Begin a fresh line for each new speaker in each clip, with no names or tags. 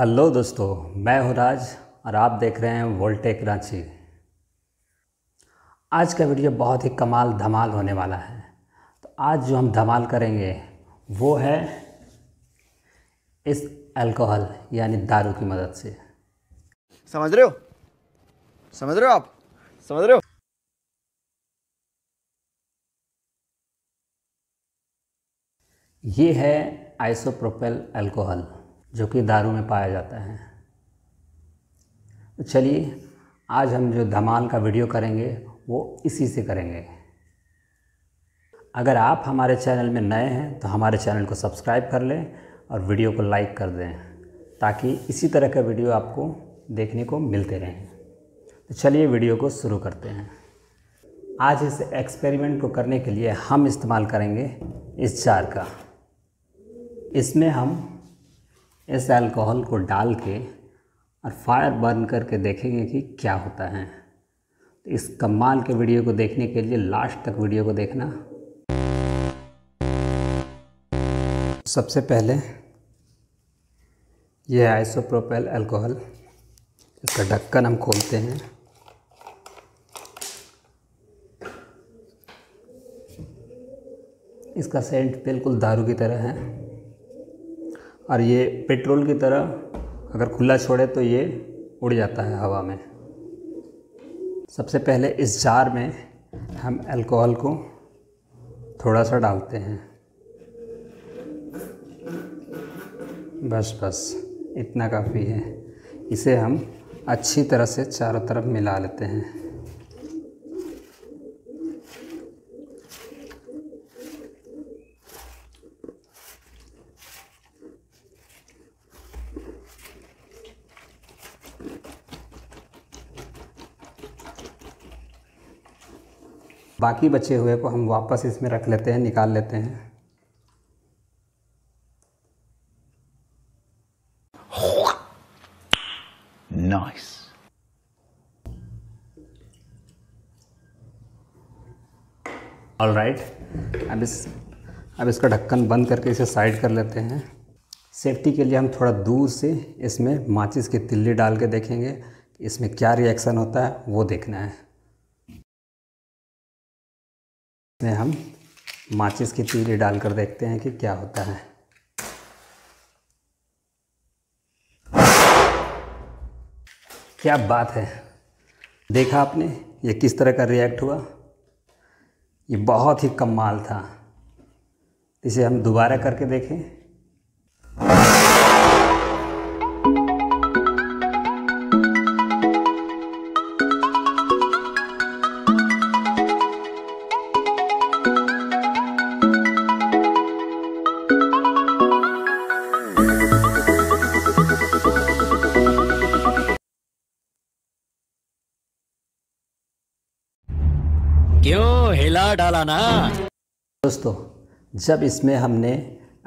Hello दोस्तों मैं हूँ राज और आप देख रहे हैं वोल्टेक रांची। आज का वीडियो बहुत ही कमाल धमाल होने वाला है। तो आज जो हम धमाल करेंगे वो है इस अल्कोहल यानी दारू की मदद से।
समझ रहे हो? समझ रहे हो आप? समझ रहे हो?
ये है आइसोप्रोपेल अल्कोहल। जो कि दारू में पाया जाता है। तो चलिए, आज हम जो धमाल का वीडियो करेंगे, वो इसी से करेंगे। अगर आप हमारे चैनल में नए हैं तो हमारे चैनल को सब्सक्राइब कर लें और वीडियो को लाइक कर दें, ताकि इसी तरह का वीडियो आपको देखने को मिलते रहें। तो चलिए वीडियो को शुरू करते हैं। आज इस एक्सपेरिमेंट को करने के लिए हम इस्तेमाल करेंगे इस जार का। इसमें हम इस अल्कोहल को डाल के और फायर बर्न करके देखेंगे कि क्या होता है। तो इस कमाल के वीडियो को देखने के लिए लास्ट तक वीडियो को देखना। सबसे पहले यह आइसोप्रोपेल अल्कोहल इसका ढक्कन हम खोलते हैं। इसका सेंट बिल्कुल दारू की तरह है। और ये पेट्रोल की तरह अगर खुला छोड़े तो ये उड़ जाता है हवा में। सबसे पहले इस जार में हम अल्कोहल को थोड़ा सा डालते हैं। बस बस, इतना काफ़ी है। इसे हम अच्छी तरह से चारों तरफ़ मिला लेते हैं। बाकी बचे हुए को हम वापस इसमें रख लेते हैं निकाल लेते हैं।
नाइस
ऑल राइट अब इस अब इसका ढक्कन बंद करके इसे साइड कर लेते हैं। सेफ्टी के लिए हम थोड़ा दूर से इसमें माचिस की तिल्ली डाल के देखेंगे। इसमें क्या रिएक्शन होता है वो देखना है। इसमें हम माचिस की तीली डालकर देखते हैं कि क्या होता है। क्या बात है। देखा आपने, ये किस तरह का रिएक्ट हुआ। ये बहुत ही कमाल था। इसे हम दोबारा करके देखें।
हिला डाला ना
दोस्तों, जब इसमें हमने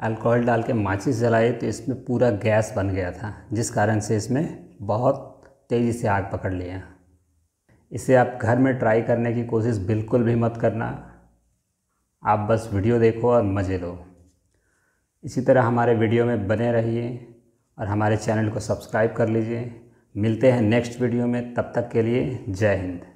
अल्कोहल डाल के माचिस जलाई तो इसमें पूरा गैस बन गया था, जिस कारण से इसमें बहुत तेज़ी से आग पकड़ लिया इसे आप घर में ट्राई करने की कोशिश बिल्कुल भी मत करना। आप बस वीडियो देखो और मज़े लो। इसी तरह हमारे वीडियो में बने रहिए और हमारे चैनल को सब्सक्राइब कर लीजिए। मिलते हैं नेक्स्ट वीडियो में, तब तक के लिए जय हिंद।